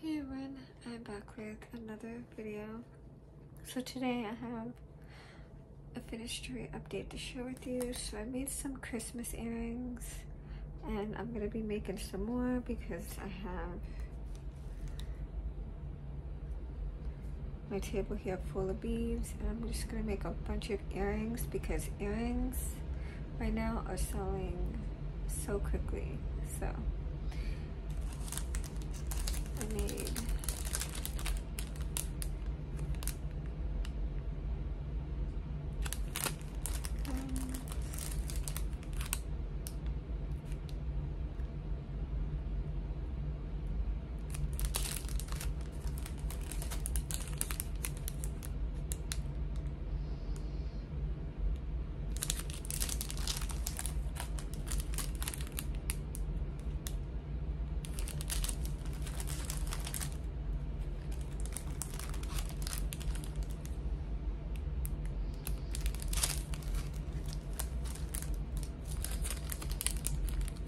Hey everyone, I'm back with another video. So today I have a finished jewelry update to share with you. So I made some Christmas earrings and I'm going to be making some more because I have my table here full of beads and I'm just going to make a bunch of earrings because earrings right now are selling so quickly. So I made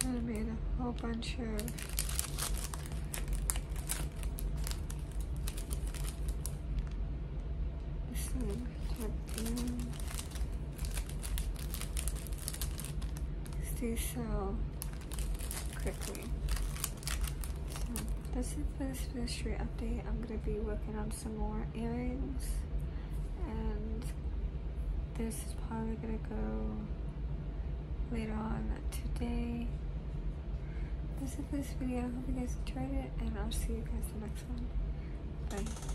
I made a whole bunch of type earrings. These sell quickly. So this is this mystery update. I'm gonna be working on some more earrings and this is probably gonna go later on today this is this video. I hope you guys enjoyed it, and I'll see you guys in the next one. Bye.